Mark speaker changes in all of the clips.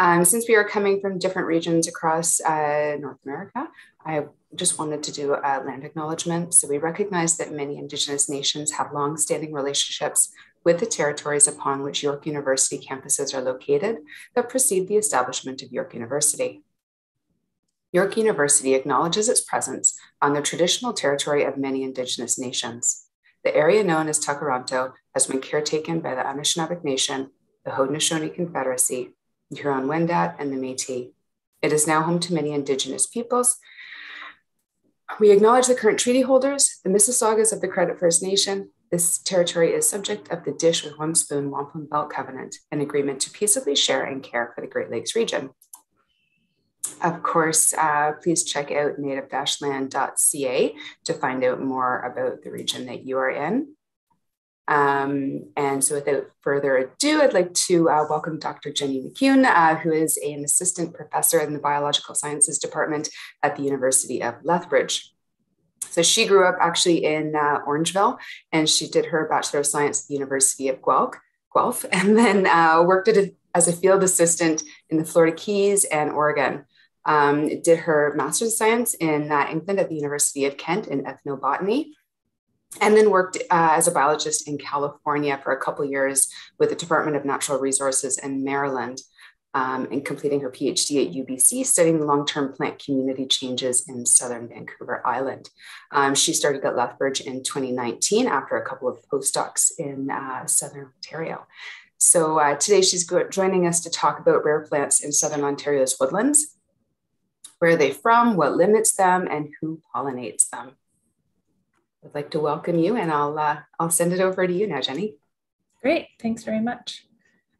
Speaker 1: Um, since we are coming from different regions across uh, North America, I just wanted to do a land acknowledgement. So we recognize that many Indigenous nations have long-standing relationships with the territories upon which York University campuses are located that precede the establishment of York University. York University acknowledges its presence on the traditional territory of many Indigenous nations. The area known as Tkaronto has been caretaken by the Anishinaabeg Nation, the Haudenosaunee Confederacy, the Huron-Wendat, and the Métis. It is now home to many Indigenous peoples. We acknowledge the current treaty holders, the Mississaugas of the Credit First Nation. This territory is subject of the Dish with One Spoon Wampum Belt Covenant, an agreement to peaceably share and care for the Great Lakes region. Of course, uh, please check out native-land.ca to find out more about the region that you are in. Um, and so without further ado, I'd like to uh, welcome Dr. Jenny McCune, uh, who is an assistant professor in the Biological Sciences Department at the University of Lethbridge. So she grew up actually in uh, Orangeville, and she did her Bachelor of Science at the University of Guelph, Guelph and then uh, worked a, as a field assistant in the Florida Keys and Oregon. Um, did her master's of science in uh, England at the University of Kent in ethnobotany, and then worked uh, as a biologist in California for a couple years with the Department of Natural Resources in Maryland, um, and completing her PhD at UBC, studying long-term plant community changes in southern Vancouver Island. Um, she started at Lethbridge in 2019 after a couple of postdocs in uh, southern Ontario. So uh, today she's joining us to talk about rare plants in southern Ontario's woodlands where are they from, what limits them, and who pollinates them. I'd like to welcome you and I'll, uh, I'll send it over to you now, Jenny.
Speaker 2: Great, thanks very much.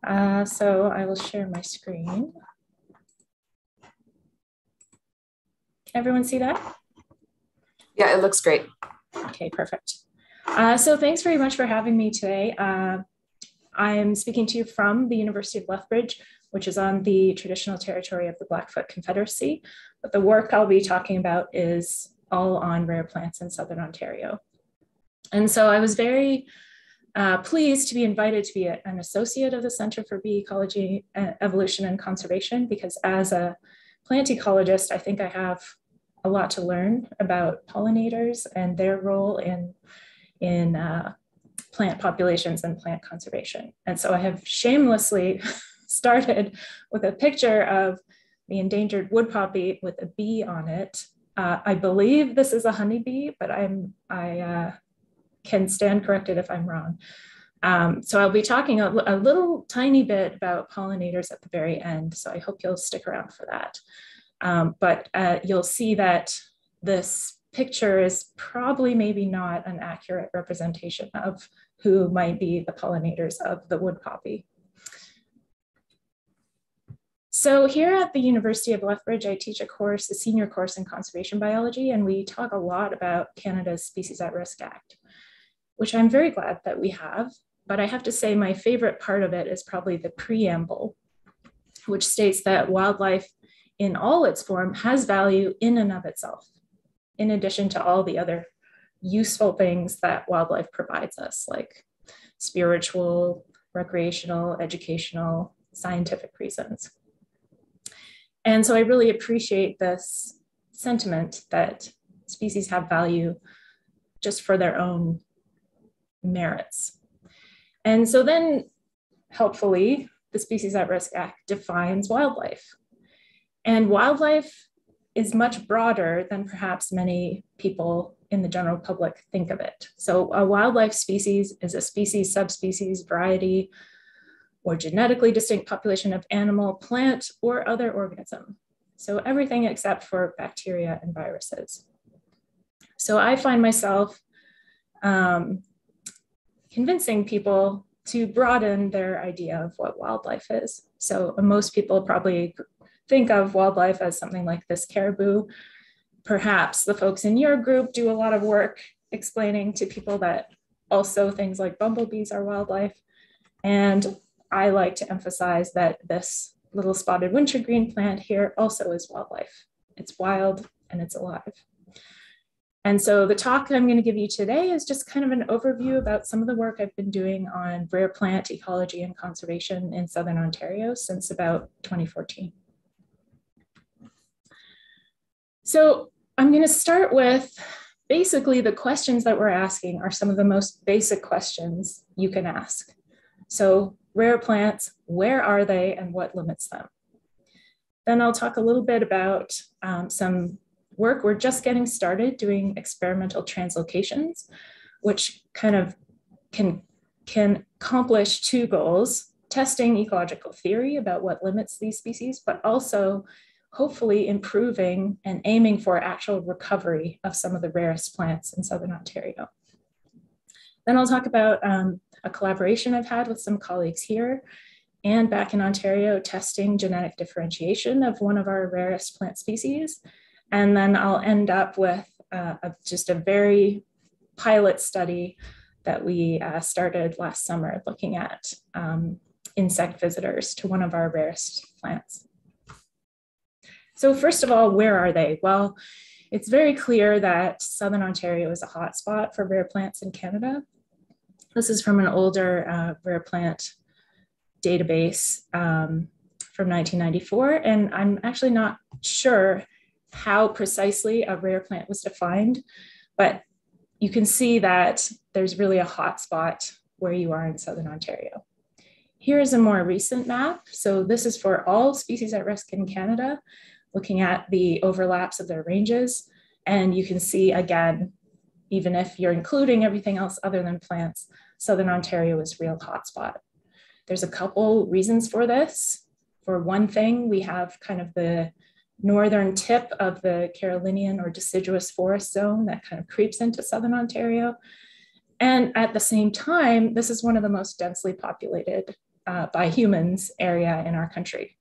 Speaker 2: Uh, so I will share my screen. Can everyone see that?
Speaker 1: Yeah, it looks great.
Speaker 2: Okay, perfect. Uh, so thanks very much for having me today. Uh, I'm speaking to you from the University of Lethbridge, which is on the traditional territory of the Blackfoot Confederacy. But the work I'll be talking about is all on rare plants in Southern Ontario. And so I was very uh, pleased to be invited to be a, an associate of the Center for Bee Ecology, uh, Evolution and Conservation, because as a plant ecologist, I think I have a lot to learn about pollinators and their role in, in uh, plant populations and plant conservation. And so I have shamelessly started with a picture of the endangered wood poppy with a bee on it. Uh, I believe this is a honeybee, but I'm I uh, can stand corrected if I'm wrong. Um, so I'll be talking a, a, little tiny bit about pollinators at the very end. So I hope you'll stick around for that. Um, but uh, you'll see that this picture is probably maybe not an accurate representation of who might be the pollinators of the wood poppy. So here at the University of Lethbridge, I teach a course, a senior course in conservation biology, and we talk a lot about Canada's Species at Risk Act, which I'm very glad that we have. But I have to say my favorite part of it is probably the preamble, which states that wildlife in all its form has value in and of itself, in addition to all the other useful things that wildlife provides us, like spiritual, recreational, educational, scientific reasons. And so I really appreciate this sentiment that species have value just for their own merits. And so then, helpfully, the Species at Risk Act defines wildlife. And wildlife is much broader than perhaps many people in the general public think of it. So, a wildlife species is a species, subspecies, variety, or genetically distinct population of animal, plant, or other organism. So everything except for bacteria and viruses. So I find myself um, convincing people to broaden their idea of what wildlife is. So most people probably think of wildlife as something like this caribou. Perhaps the folks in your group do a lot of work explaining to people that also things like bumblebees are wildlife. And I like to emphasize that this little spotted wintergreen plant here also is wildlife. It's wild and it's alive. And so the talk I'm going to give you today is just kind of an overview about some of the work I've been doing on rare plant ecology and conservation in Southern Ontario since about 2014. So I'm going to start with basically the questions that we're asking are some of the most basic questions you can ask. So rare plants, where are they and what limits them? Then I'll talk a little bit about um, some work. We're just getting started doing experimental translocations, which kind of can, can accomplish two goals, testing ecological theory about what limits these species, but also hopefully improving and aiming for actual recovery of some of the rarest plants in Southern Ontario. Then I'll talk about um, a collaboration I've had with some colleagues here and back in Ontario testing genetic differentiation of one of our rarest plant species and then I'll end up with uh, a, just a very pilot study that we uh, started last summer looking at um, insect visitors to one of our rarest plants. So first of all, where are they? Well, it's very clear that Southern Ontario is a hotspot for rare plants in Canada. This is from an older uh, rare plant database um, from 1994, and I'm actually not sure how precisely a rare plant was defined, but you can see that there's really a hot spot where you are in Southern Ontario. Here's a more recent map. So this is for all species at risk in Canada, looking at the overlaps of their ranges. And you can see again, even if you're including everything else other than plants, Southern Ontario is a real hotspot. There's a couple reasons for this. For one thing, we have kind of the northern tip of the Carolinian or deciduous forest zone that kind of creeps into Southern Ontario. And at the same time, this is one of the most densely populated uh, by humans area in our country.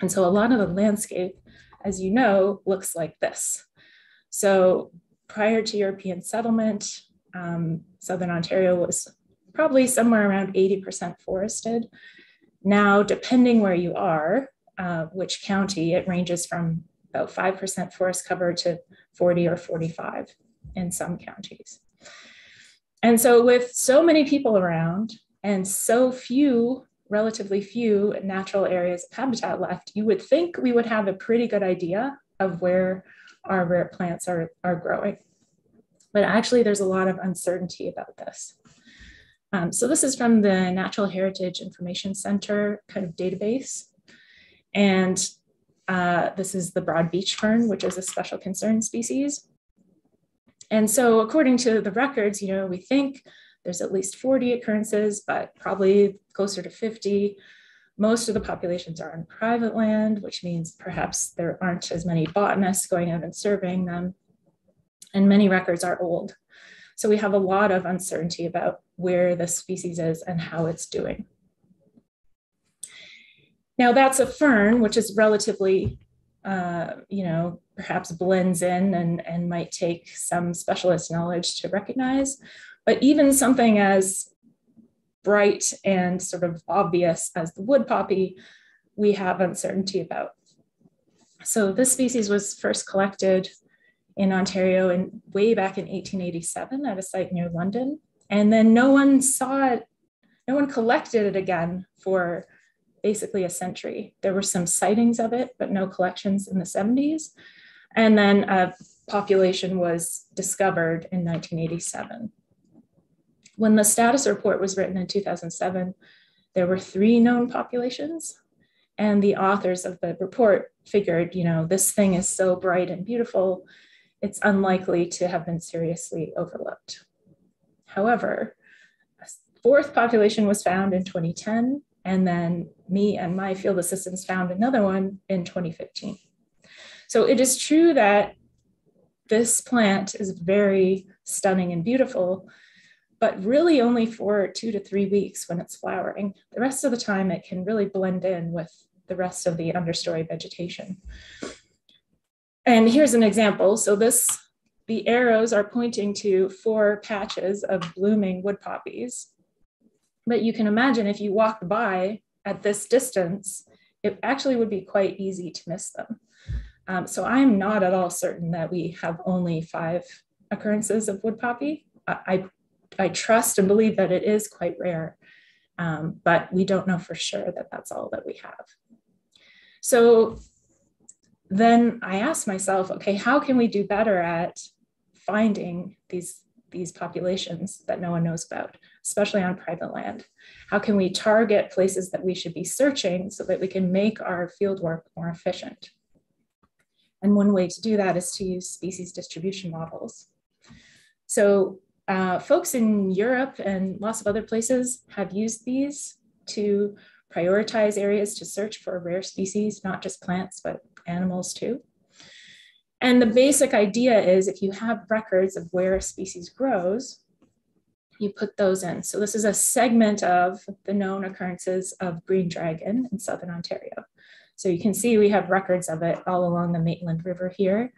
Speaker 2: And so a lot of the landscape, as you know, looks like this. So prior to European settlement, um, Southern Ontario was probably somewhere around 80% forested. Now, depending where you are, uh, which county, it ranges from about 5% forest cover to 40 or 45 in some counties. And so with so many people around and so few, relatively few natural areas of habitat left, you would think we would have a pretty good idea of where our rare plants are, are growing. But actually there's a lot of uncertainty about this. Um, so this is from the Natural Heritage Information Center kind of database. And uh, this is the broad beech fern, which is a special concern species. And so according to the records, you know, we think there's at least 40 occurrences, but probably closer to 50. Most of the populations are on private land, which means perhaps there aren't as many botanists going out and surveying them. And many records are old. So we have a lot of uncertainty about where the species is and how it's doing. Now that's a fern, which is relatively, uh, you know, perhaps blends in and, and might take some specialist knowledge to recognize. But even something as bright and sort of obvious as the wood poppy, we have uncertainty about. So this species was first collected in Ontario in way back in 1887 at a site near London. And then no one saw it, no one collected it again for basically a century. There were some sightings of it, but no collections in the 70s. And then a population was discovered in 1987. When the status report was written in 2007, there were three known populations. And the authors of the report figured, you know, this thing is so bright and beautiful, it's unlikely to have been seriously overlooked. However, a fourth population was found in 2010 and then me and my field assistants found another one in 2015. So it is true that this plant is very stunning and beautiful, but really only for two to three weeks when it's flowering. The rest of the time, it can really blend in with the rest of the understory vegetation. And here's an example. So this, the arrows are pointing to four patches of blooming wood poppies. But you can imagine if you walked by at this distance, it actually would be quite easy to miss them. Um, so I'm not at all certain that we have only five occurrences of wood poppy. I, I trust and believe that it is quite rare, um, but we don't know for sure that that's all that we have. So then I asked myself, okay, how can we do better at finding these, these populations that no one knows about, especially on private land? How can we target places that we should be searching so that we can make our field work more efficient? And one way to do that is to use species distribution models. So uh, folks in Europe and lots of other places have used these to prioritize areas to search for rare species, not just plants, but animals too. And the basic idea is if you have records of where a species grows, you put those in. So this is a segment of the known occurrences of green dragon in Southern Ontario. So you can see we have records of it all along the Maitland River here,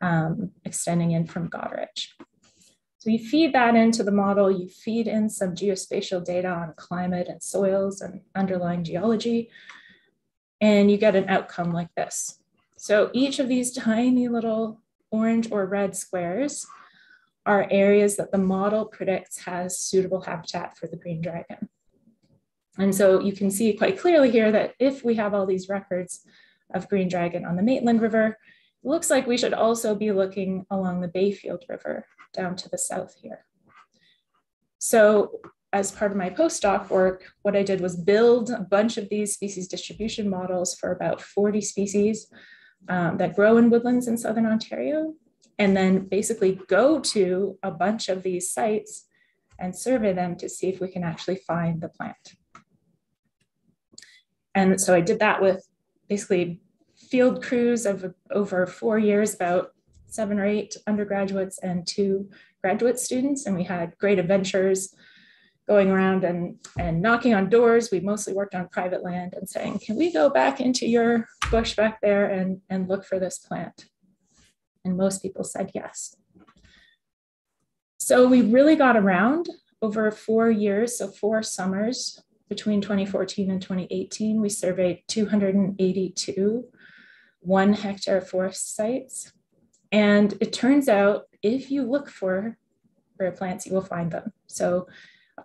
Speaker 2: um, extending in from Goderich. So you feed that into the model, you feed in some geospatial data on climate and soils and underlying geology, and you get an outcome like this. So each of these tiny little orange or red squares are areas that the model predicts has suitable habitat for the green dragon. And so you can see quite clearly here that if we have all these records of green dragon on the Maitland River, it looks like we should also be looking along the Bayfield River down to the south here. So as part of my postdoc work, what I did was build a bunch of these species distribution models for about 40 species um, that grow in woodlands in Southern Ontario, and then basically go to a bunch of these sites and survey them to see if we can actually find the plant. And so I did that with basically field crews of over four years, about seven or eight undergraduates and two graduate students. And we had great adventures going around and, and knocking on doors. We mostly worked on private land and saying, can we go back into your bush back there and, and look for this plant? And most people said yes. So we really got around over four years, so four summers between 2014 and 2018, we surveyed 282 one hectare forest sites. And it turns out if you look for rare plants, you will find them. So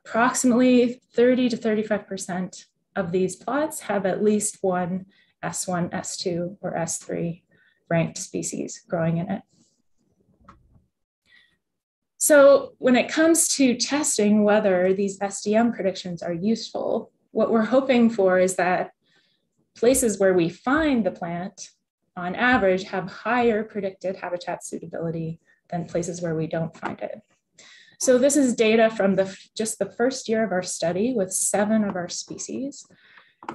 Speaker 2: approximately 30 to 35% of these plots have at least one S1, S2, or S3 ranked species growing in it. So when it comes to testing whether these SDM predictions are useful, what we're hoping for is that places where we find the plant on average have higher predicted habitat suitability than places where we don't find it. So this is data from the, just the first year of our study with seven of our species.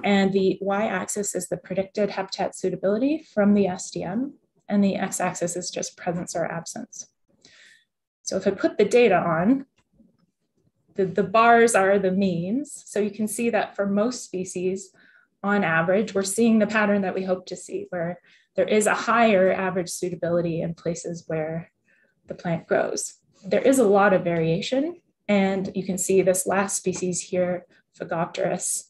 Speaker 2: And the y-axis is the predicted habitat suitability from the SDM, and the x-axis is just presence or absence. So if I put the data on, the, the bars are the means. So you can see that for most species, on average, we're seeing the pattern that we hope to see, where there is a higher average suitability in places where the plant grows. There is a lot of variation, and you can see this last species here, Phegopteris,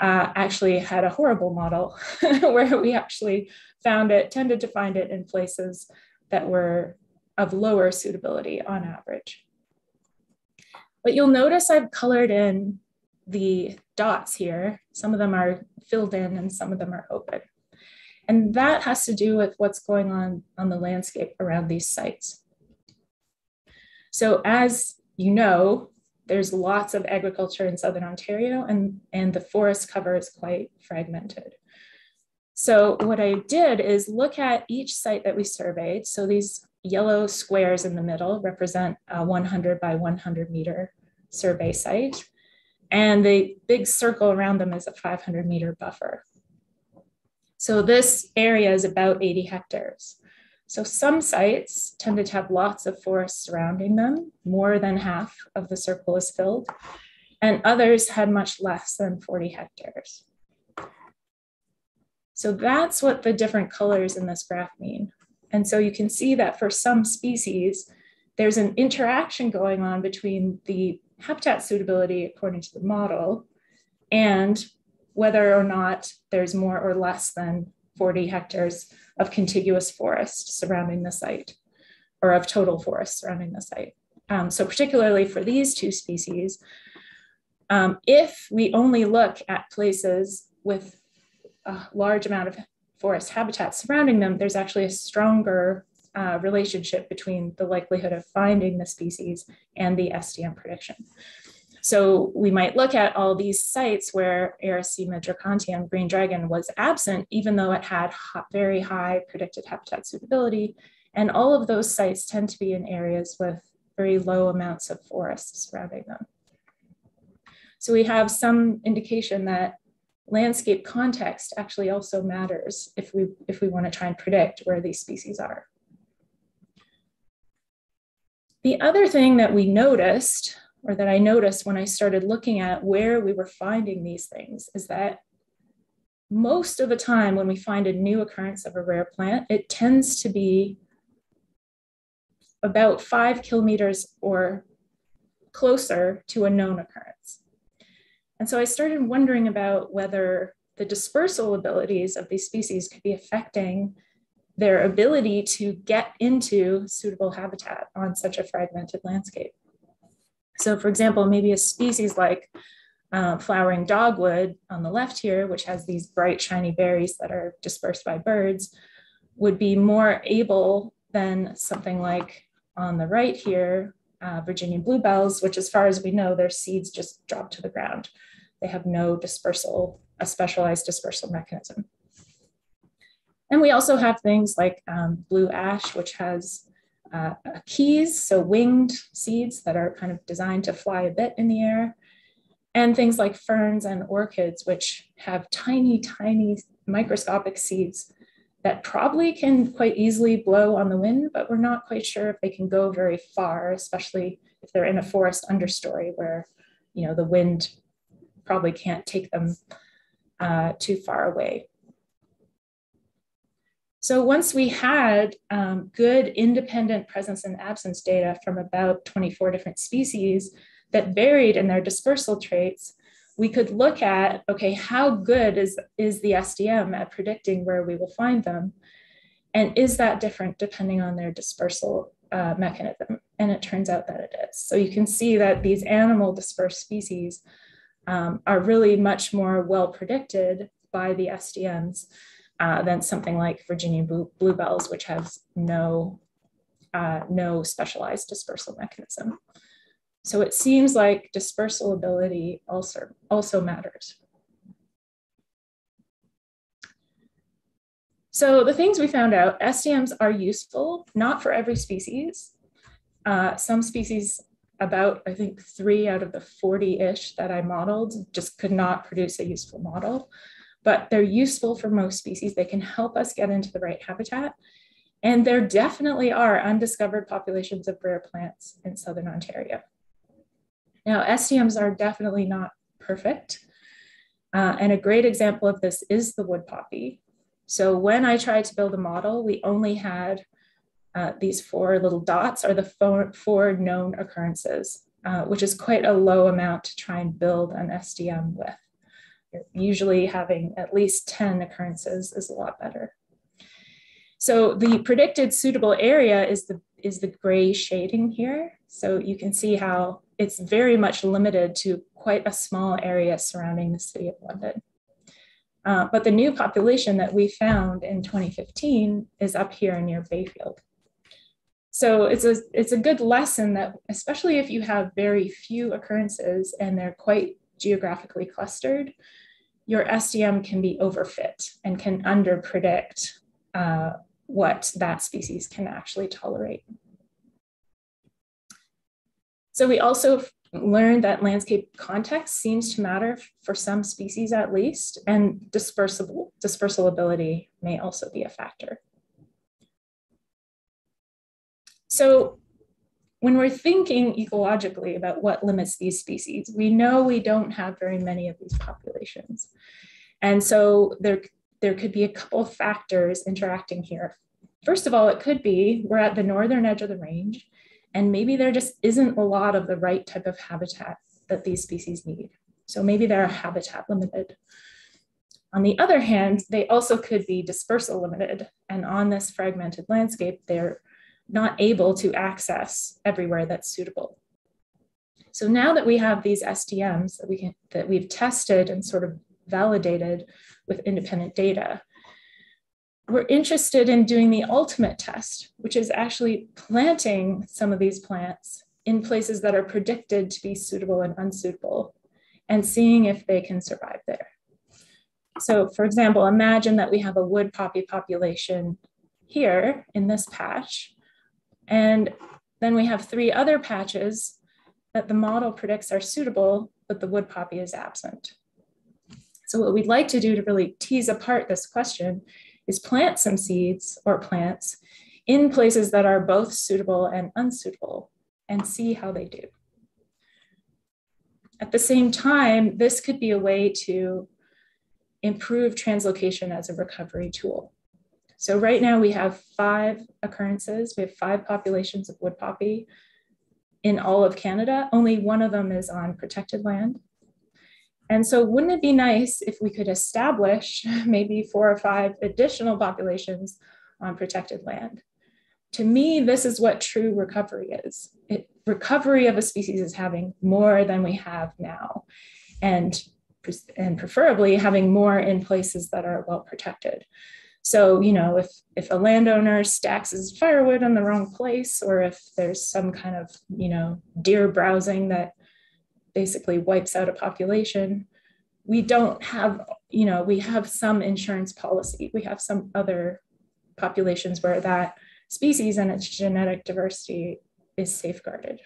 Speaker 2: uh, actually had a horrible model where we actually found it, tended to find it in places that were of lower suitability on average. But you'll notice I've colored in the dots here. Some of them are filled in and some of them are open. And that has to do with what's going on on the landscape around these sites. So as you know, there's lots of agriculture in Southern Ontario and, and the forest cover is quite fragmented. So what I did is look at each site that we surveyed. So these yellow squares in the middle represent a 100 by 100 meter survey site. And the big circle around them is a 500 meter buffer. So this area is about 80 hectares. So some sites tended to have lots of forest surrounding them, more than half of the circle is filled, and others had much less than 40 hectares. So that's what the different colors in this graph mean. And so you can see that for some species, there's an interaction going on between the habitat suitability according to the model and whether or not there's more or less than 40 hectares of contiguous forest surrounding the site. or of total forest surrounding the site. Um, so particularly for these two species, um, if we only look at places with a large amount of forest habitat surrounding them, there's actually a stronger uh, relationship between the likelihood of finding the species and the SDM prediction. So we might look at all these sites where Arisaema dracontium green dragon was absent, even though it had very high predicted habitat suitability. And all of those sites tend to be in areas with very low amounts of forests surrounding them. So we have some indication that landscape context actually also matters if we, if we want to try and predict where these species are. The other thing that we noticed, or that I noticed when I started looking at where we were finding these things, is that most of the time when we find a new occurrence of a rare plant, it tends to be about five kilometers or closer to a known occurrence. And so I started wondering about whether the dispersal abilities of these species could be affecting their ability to get into suitable habitat on such a fragmented landscape. So for example, maybe a species like uh, flowering dogwood on the left here, which has these bright shiny berries that are dispersed by birds, would be more able than something like on the right here, uh, Virginian bluebells, which as far as we know, their seeds just drop to the ground. They have no dispersal, a specialized dispersal mechanism. And we also have things like um, blue ash, which has uh, keys, so winged seeds that are kind of designed to fly a bit in the air. And things like ferns and orchids, which have tiny, tiny microscopic seeds that probably can quite easily blow on the wind, but we're not quite sure if they can go very far, especially if they're in a forest understory where, you know, the wind probably can't take them uh, too far away. So once we had um, good independent presence and absence data from about 24 different species that varied in their dispersal traits, we could look at, okay, how good is, is the SDM at predicting where we will find them? And is that different depending on their dispersal uh, mechanism? And it turns out that it is. So you can see that these animal dispersed species um, are really much more well predicted by the SDMs uh, than something like Virginia bluebells, which has no, uh, no specialized dispersal mechanism. So it seems like dispersal ability also, also matters. So the things we found out, SDMs are useful, not for every species. Uh, some species about, I think, three out of the 40 ish that I modeled just could not produce a useful model. But they're useful for most species. They can help us get into the right habitat. And there definitely are undiscovered populations of rare plants in Southern Ontario. Now, SDMs are definitely not perfect. Uh, and a great example of this is the wood poppy. So when I tried to build a model, we only had uh, these four little dots are the four, four known occurrences, uh, which is quite a low amount to try and build an SDM with. Usually having at least 10 occurrences is a lot better. So the predicted suitable area is the, is the gray shading here. So you can see how it's very much limited to quite a small area surrounding the city of London. Uh, but the new population that we found in 2015 is up here near Bayfield. So it's a, it's a good lesson that, especially if you have very few occurrences and they're quite geographically clustered, your SDM can be overfit and can underpredict uh, what that species can actually tolerate. So we also learned that landscape context seems to matter for some species at least, and dispersible, dispersal ability may also be a factor. So when we're thinking ecologically about what limits these species, we know we don't have very many of these populations. And so there, there could be a couple of factors interacting here. First of all, it could be we're at the northern edge of the range, and maybe there just isn't a lot of the right type of habitat that these species need. So maybe they're habitat limited. On the other hand, they also could be dispersal limited. And on this fragmented landscape, they're not able to access everywhere that's suitable. So now that we have these SDMs that we can that we've tested and sort of validated with independent data, we're interested in doing the ultimate test, which is actually planting some of these plants in places that are predicted to be suitable and unsuitable and seeing if they can survive there. So for example, imagine that we have a wood poppy population here in this patch, and then we have three other patches that the model predicts are suitable, but the wood poppy is absent. So what we'd like to do to really tease apart this question is plant some seeds or plants in places that are both suitable and unsuitable and see how they do. At the same time, this could be a way to improve translocation as a recovery tool. So right now we have five occurrences. We have five populations of wood poppy in all of Canada. Only one of them is on protected land. And so wouldn't it be nice if we could establish maybe four or five additional populations on protected land? To me, this is what true recovery is. It, recovery of a species is having more than we have now. And, and preferably having more in places that are well protected. So, you know, if if a landowner stacks his firewood in the wrong place, or if there's some kind of, you know, deer browsing that basically wipes out a population, we don't have, you know, we have some insurance policy. We have some other populations where that species and its genetic diversity is safeguarded.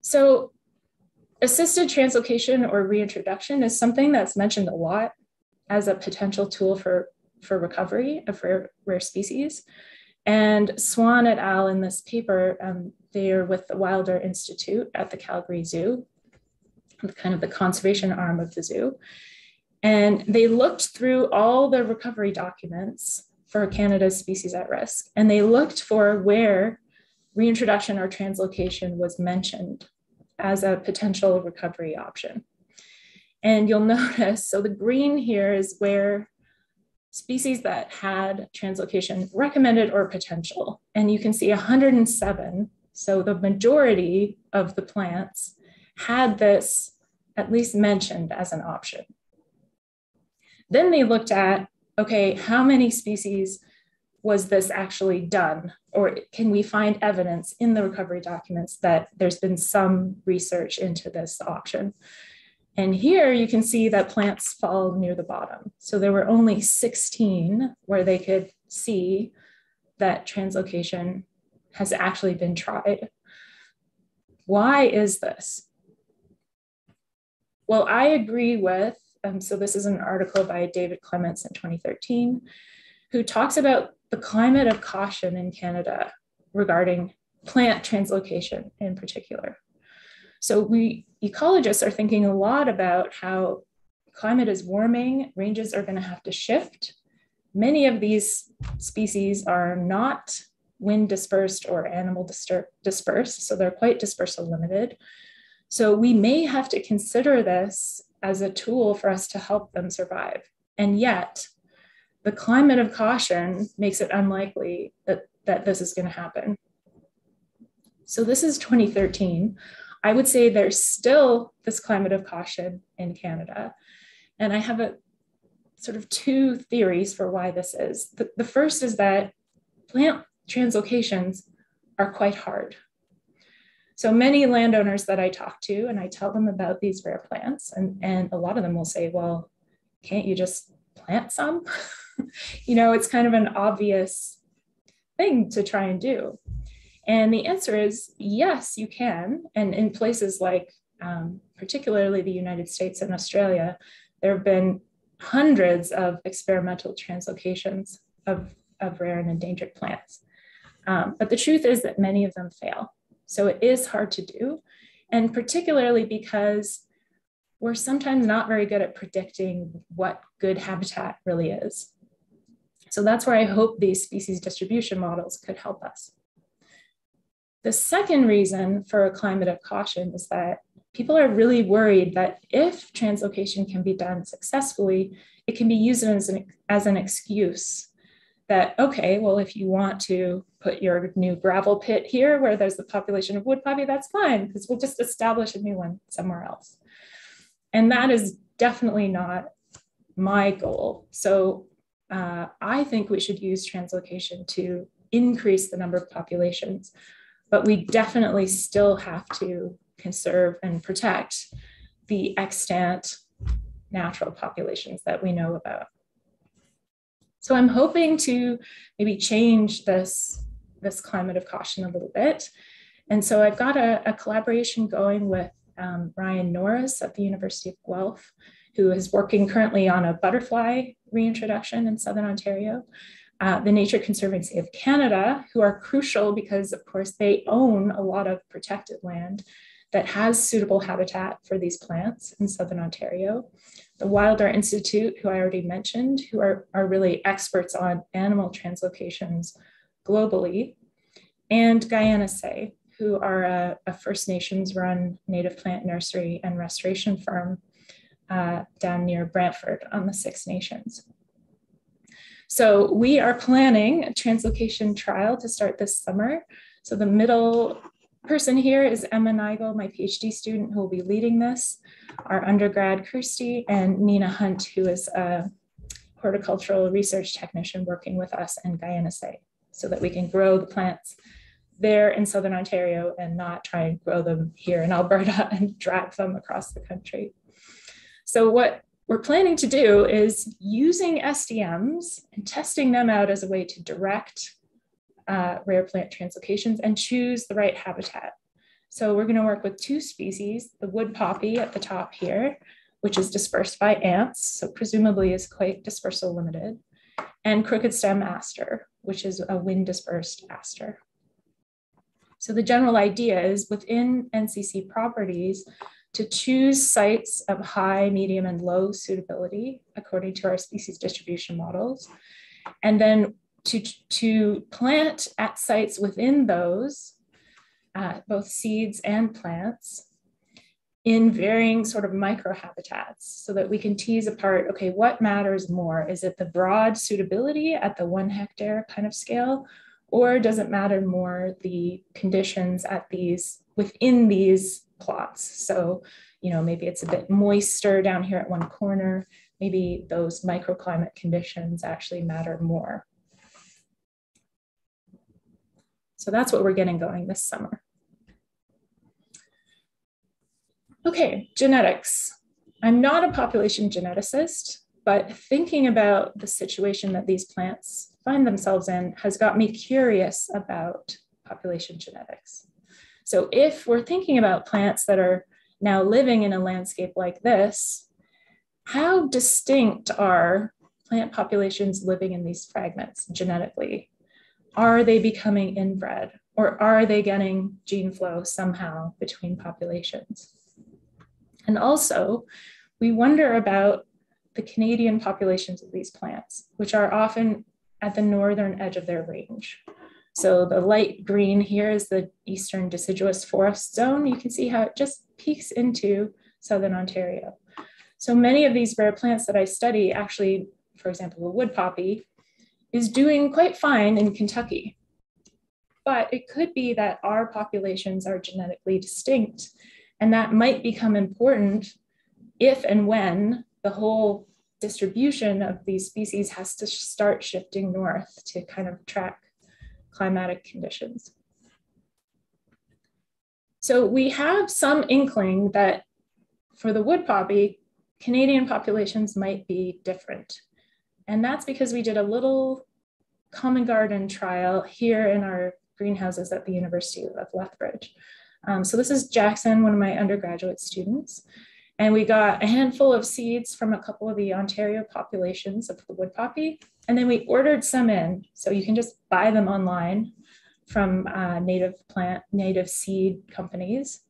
Speaker 2: So assisted translocation or reintroduction is something that's mentioned a lot as a potential tool for, for recovery of rare, rare species. And Swan et al. in this paper, um, they are with the Wilder Institute at the Calgary Zoo, kind of the conservation arm of the zoo. And they looked through all the recovery documents for Canada's species at risk, and they looked for where reintroduction or translocation was mentioned as a potential recovery option. And you'll notice, so the green here is where species that had translocation recommended or potential. And you can see 107. So the majority of the plants had this at least mentioned as an option. Then they looked at, okay, how many species was this actually done? Or can we find evidence in the recovery documents that there's been some research into this option? And here you can see that plants fall near the bottom. So there were only 16 where they could see that translocation has actually been tried. Why is this? Well, I agree with, um, so this is an article by David Clements in 2013, who talks about the climate of caution in Canada regarding plant translocation in particular. So we ecologists are thinking a lot about how climate is warming, ranges are going to have to shift. Many of these species are not wind dispersed or animal dispersed, so they're quite dispersal limited. So we may have to consider this as a tool for us to help them survive. And yet, the climate of caution makes it unlikely that, that this is going to happen. So this is 2013. I would say there's still this climate of caution in Canada. And I have a sort of two theories for why this is. The, the first is that plant translocations are quite hard. So many landowners that I talk to and I tell them about these rare plants, and, and a lot of them will say, well, can't you just plant some? you know, it's kind of an obvious thing to try and do. And the answer is yes, you can. And in places like, um, particularly the United States and Australia, there have been hundreds of experimental translocations of, of rare and endangered plants. Um, but the truth is that many of them fail. So it is hard to do. And particularly because we're sometimes not very good at predicting what good habitat really is. So that's where I hope these species distribution models could help us. The second reason for a climate of caution is that people are really worried that if translocation can be done successfully, it can be used as an, as an excuse that, okay, well, if you want to put your new gravel pit here where there's the population of wood poppy, that's fine, because we'll just establish a new one somewhere else. And that is definitely not my goal. So uh, I think we should use translocation to increase the number of populations, but we definitely still have to conserve and protect the extant natural populations that we know about. So I'm hoping to maybe change this, this climate of caution a little bit. And so I've got a, a collaboration going with um, Ryan Norris at the University of Guelph, who is working currently on a butterfly reintroduction in Southern Ontario. Uh, the Nature Conservancy of Canada, who are crucial because, of course, they own a lot of protected land that has suitable habitat for these plants in Southern Ontario the Wilder Institute, who I already mentioned, who are, are really experts on animal translocations globally, and Kayanase, who are a, a, First Nations run native plant nursery and restoration firm uh, down near Brantford on the Six Nations. So we are planning a translocation trial to start this summer. So the middle person here is Emma Nigel, my PhD student who will be leading this our undergrad, Kirsty, and Nina Hunt, who is a horticultural research technician working with us in Kayanase, so that we can grow the plants there in Southern Ontario and not try and grow them here in Alberta and drag them across the country. So what we're planning to do is using SDMs and testing them out as a way to direct uh, rare plant translocations and choose the right habitat. So we're going to work with two species, the wood poppy at the top here, which is dispersed by ants, so presumably is quite dispersal limited, and crooked stem aster, which is a wind dispersed aster. So the general idea is within NCC properties to choose sites of high, medium, and low suitability according to our species distribution models, and then to, to plant at sites within those uh, both seeds and plants in varying sort of microhabitats so that we can tease apart, okay, what matters more? Is it the broad suitability at the one hectare kind of scale? Or does it matter more the conditions at these within these plots? So, you know, maybe it's a bit moister down here at one corner. Maybe those microclimate conditions actually matter more. So that's what we're getting going this summer. Okay, genetics. I'm not a population geneticist, but thinking about the situation that these plants find themselves in has got me curious about population genetics. So if we're thinking about plants that are now living in a landscape like this, how distinct are plant populations living in these fragments genetically? Are they becoming inbred or are they getting gene flow somehow between populations? And also, we wonder about the Canadian populations of these plants, which are often at the northern edge of their range. So the light green here is the eastern deciduous forest zone. You can see how it just peaks into southern Ontario. So many of these rare plants that I study actually, for example, the wood poppy, is doing quite fine in Kentucky. But it could be that our populations are genetically distinct and that might become important if and when the whole distribution of these species has to start shifting north to kind of track climatic conditions. So we have some inkling that for the wood poppy, Canadian populations might be different. And that's because we did a little common garden trial here in our greenhouses at the University of Lethbridge. Um, so this is Jackson, one of my undergraduate students. And we got a handful of seeds from a couple of the Ontario populations of the wood poppy. And then we ordered some in. So you can just buy them online from uh, native plant, native seed companies.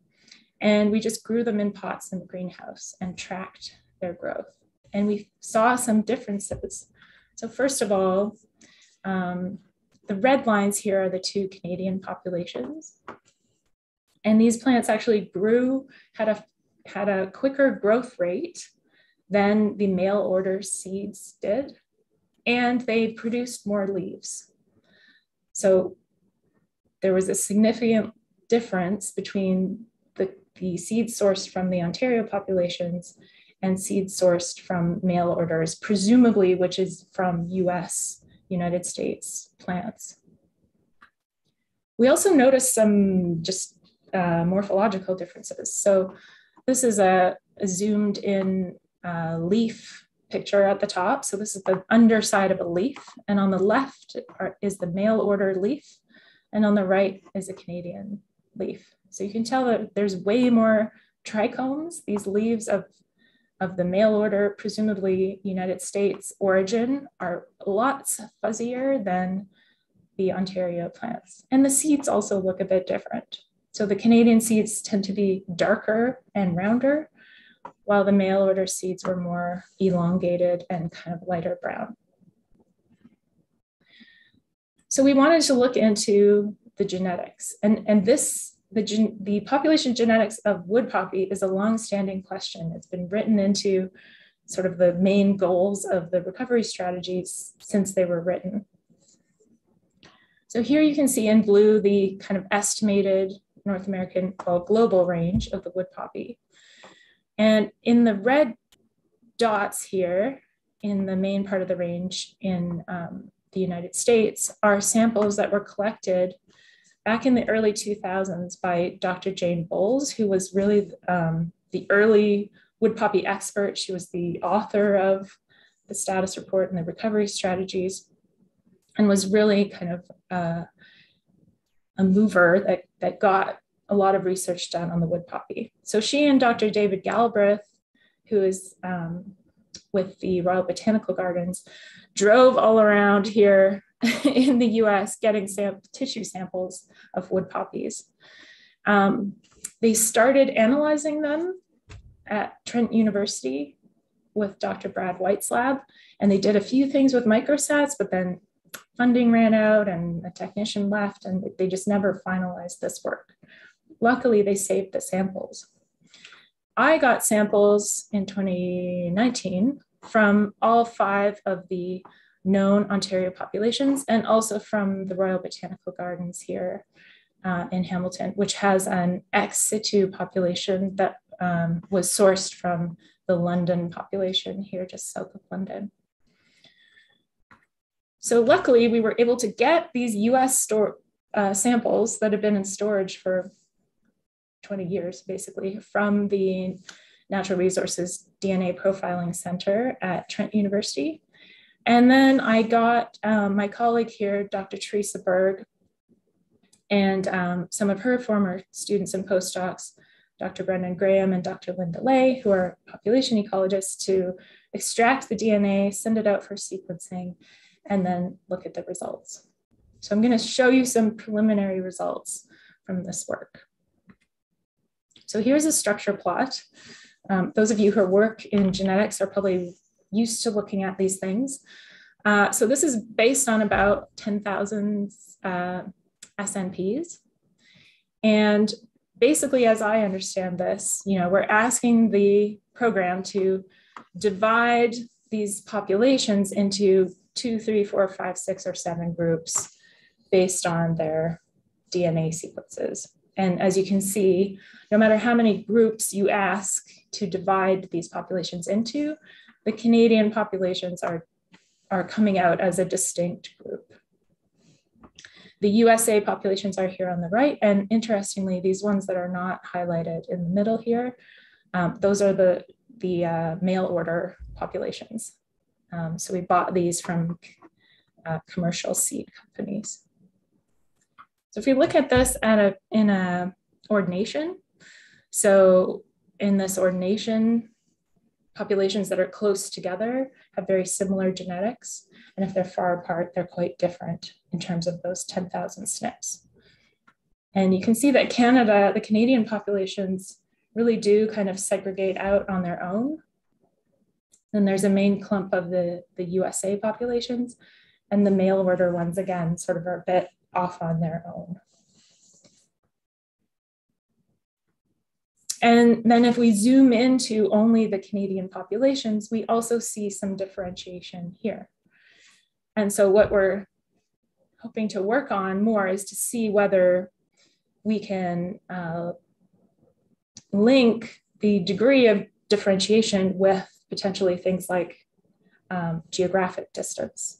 Speaker 2: And we just grew them in pots in the greenhouse and tracked their growth. And we saw some differences. So first of all, um, the red lines here are the two Canadian populations. And these plants actually grew, had a, had a quicker growth rate than the mail order seeds did. And they produced more leaves. So there was a significant difference between the, the seeds sourced from the Ontario populations and seeds sourced from mail orders, presumably which is from US, United States plants. We also noticed some just uh, morphological differences. So this is a, a zoomed in uh, leaf picture at the top. So this is the underside of a leaf. And on the left are, is the mail order leaf. And on the right is a Canadian leaf. So you can tell that there's way more trichomes, these leaves of, of the mail order, presumably United States origin, are lots fuzzier than the Ontario plants. And the seeds also look a bit different. So the Canadian seeds tend to be darker and rounder, while the mail order seeds were more elongated and kind of lighter brown. So we wanted to look into the genetics and, and this, the, gen, the population genetics of wood poppy is a long-standing question. It's been written into sort of the main goals of the recovery strategies since they were written. So here you can see in blue the kind of estimated North American, well, global range of the wood poppy. And in the red dots here, in the main part of the range in um, the United States, are samples that were collected back in the early 2000s by Dr. Jane Bowles, who was really um, the early wood poppy expert. She was the author of the status report and the recovery strategies, and was really kind of uh, a mover that, that got a lot of research done on the wood poppy. So she and Dr. David Galbraith, who is um, with the Royal Botanical Gardens, drove all around here in the US getting sam tissue samples of wood poppies. Um, they started analyzing them at Trent University with Dr. Brad White's lab, and they did a few things with microsats, but then funding ran out and a technician left, and they just never finalized this work. Luckily, they saved the samples. I got samples in 2019 from all five of the known Ontario populations and also from the Royal Botanical Gardens here uh, in Hamilton, which has an ex situ population that um, was sourced from the London population here just south of London. So luckily, we were able to get these US store, uh, samples that have been in storage for 20 years, basically, from the Natural Resources DNA Profiling Center at Trent University. And then I got um, my colleague here, Dr. Theresa Burg, and um, some of her former students and postdocs, Dr. Brendan Graham and Dr. Linda Lait, who are population ecologists, to extract the DNA, send it out for sequencing, and then look at the results. So I'm going to show you some preliminary results from this work. So here's a structure plot. Um, those of you who work in genetics are probably used to looking at these things. Uh, so this is based on about 10,000 uh, SNPs. And basically, as I understand this, you know, we're asking the program to divide these populations into two, three, four, five, six, or seven groups based on their DNA sequences. And as you can see, no matter how many groups you ask to divide these populations into, the Canadian populations are, are coming out as a distinct group. The USA populations are here on the right. And interestingly, these ones that are not highlighted in the middle here, um, those are the, the uh, mail order populations. Um, so we bought these from uh, commercial seed companies. So if we look at this at a, in a ordination, so in this ordination, populations that are close together have very similar genetics. And if they're far apart, they're quite different in terms of those 10,000 SNPs. And you can see that Canada, the Canadian populations really do kind of segregate out on their own. Then there's a main clump of the, the USA populations and the mail order ones, again, sort of are a bit off on their own. And then if we zoom into only the Canadian populations, we also see some differentiation here. And so what we're hoping to work on more is to see whether we can uh, link the degree of differentiation with potentially things like um, geographic distance.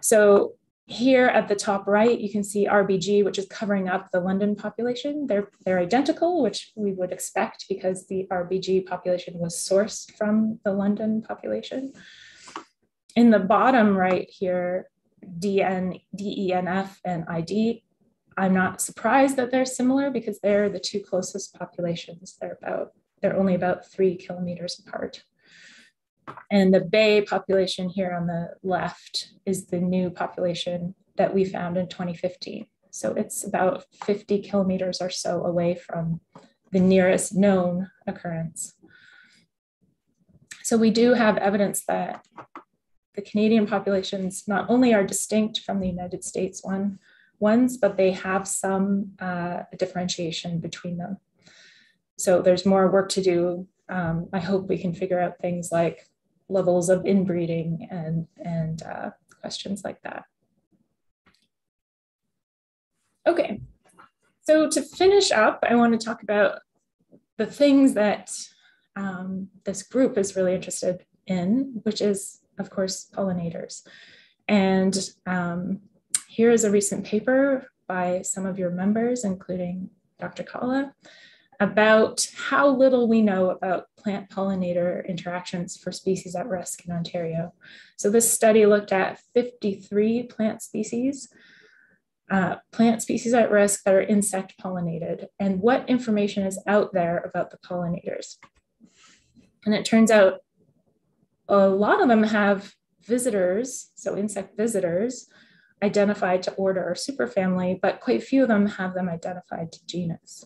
Speaker 2: So here at the top right, you can see RBG, which is covering up the London population. They're, they're identical, which we would expect because the RBG population was sourced from the London population. In the bottom right here, DN, DENF, and ID, I'm not surprised that they're similar because they're the two closest populations. They're about, they're only about three kilometers apart. And the Bay population here on the left is the new population that we found in 2015. So it's about 50 kilometers or so away from the nearest known occurrence. So we do have evidence that the Canadian populations not only are distinct from the United States one, ones, but they have some uh, differentiation between them. So there's more work to do. Um, I hope we can figure out things like levels of inbreeding and, and uh, questions like that. Okay, so to finish up, I want to talk about the things that um, this group is really interested in, which is, of course, pollinators. And um, here is a recent paper by some of your members, including Dr. Colla, about how little we know about plant pollinator interactions for species at risk in Ontario. So this study looked at 53 plant species, uh, plant species at risk that are insect pollinated, and what information is out there about the pollinators. And it turns out a lot of them have visitors, so insect visitors, identified to order or superfamily, but quite few of them have them identified to genus.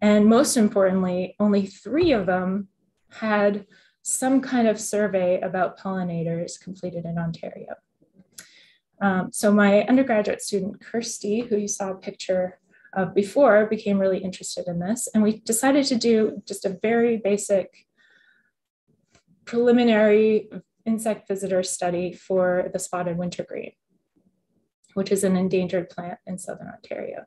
Speaker 2: And most importantly, only three of them had some kind of survey about pollinators completed in Ontario. Um, so my undergraduate student, Kirsty, who you saw a picture of before, became really interested in this. And we decided to do just a very basic preliminary insect visitor study for the spotted wintergreen, which is an endangered plant in Southern Ontario.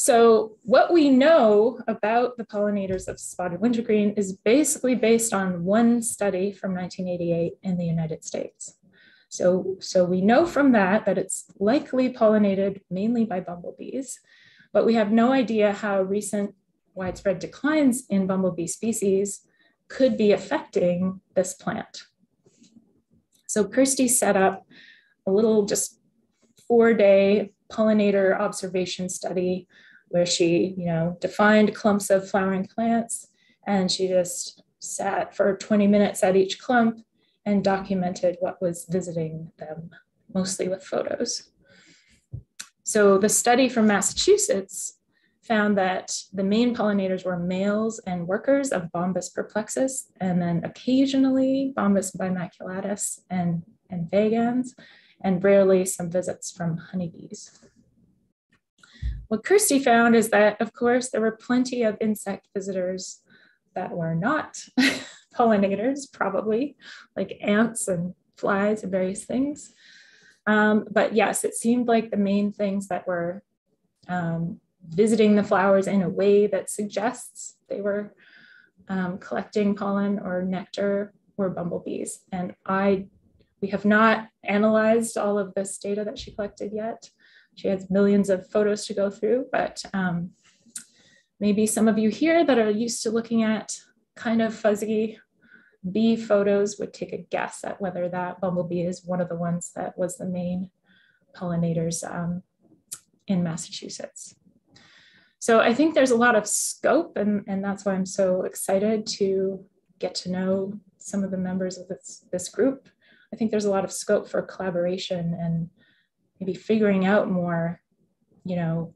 Speaker 2: So what we know about the pollinators of spotted wintergreen is basically based on one study from 1988 in the United States. So, so we know from that that it's likely pollinated mainly by bumblebees, but we have no idea how recent widespread declines in bumblebee species could be affecting this plant. So Kirsty set up a little just four day pollinator observation study where she, you know, defined clumps of flowering plants and she just sat for 20 minutes at each clump and documented what was visiting them, mostly with photos. So the study from Massachusetts found that the main pollinators were males and workers of Bombus perplexus, and then occasionally Bombus bimaculatus and, and vagans, and rarely some visits from honeybees. What Kirsty found is that, of course, there were plenty of insect visitors that were not pollinators, probably, like ants and flies and various things. Um, but yes, it seemed like the main things that were um, visiting the flowers in a way that suggests they were um, collecting pollen or nectar were bumblebees. And I, we have not analyzed all of this data that she collected yet. She has millions of photos to go through, but um, maybe some of you here that are used to looking at kind of fuzzy bee photos would take a guess at whether that bumblebee is one of the ones that was the main pollinators um, in Massachusetts. So I think there's a lot of scope and, and that's why I'm so excited to get to know some of the members of this, this group. I think there's a lot of scope for collaboration and maybe figuring out more, you know,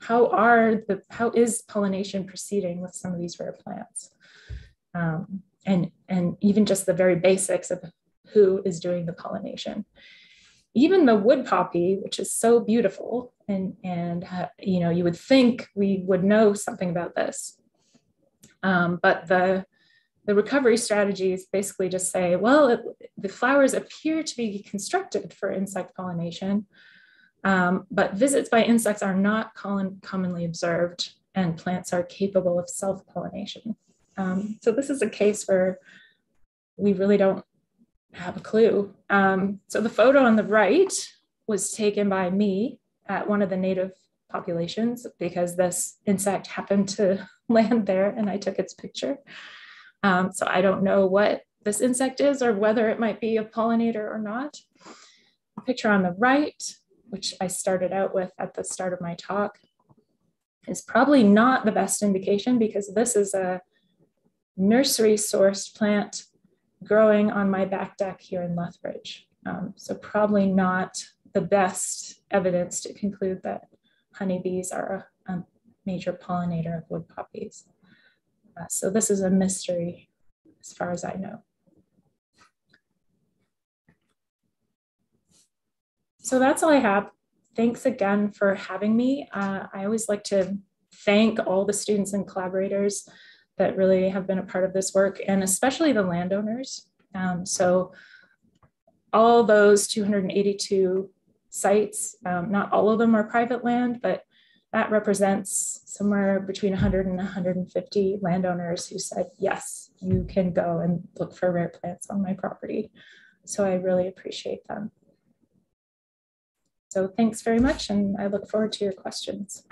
Speaker 2: how are the how is pollination proceeding with some of these rare plants, um, and and even just the very basics of who is doing the pollination. Even the wood poppy, which is so beautiful, and and uh, you know you would think we would know something about this, um, but the the recovery strategies basically just say, well, it, the flowers appear to be constructed for insect pollination, um, but visits by insects are not commonly observed and plants are capable of self-pollination. Um, so this is a case where we really don't have a clue. Um, so the photo on the right was taken by me at one of the native populations because this insect happened to land there and I took its picture. Um, so I don't know what this insect is or whether it might be a pollinator or not. The picture on the right, which I started out with at the start of my talk, is probably not the best indication because this is a nursery sourced plant growing on my back deck here in Lethbridge. Um, so probably not the best evidence to conclude that honeybees are a, a major pollinator of wood poppies. So this is a mystery as far as I know. So that's all I have. Thanks again for having me. Uh, I always like to thank all the students and collaborators that really have been a part of this work and especially the landowners. Um, so all those 282 sites, um, not all of them are private land, but that represents somewhere between 100 and 150 landowners who said, yes, you can go and look for rare plants on my property. So I really appreciate them. So thanks very much, and I look forward to your questions.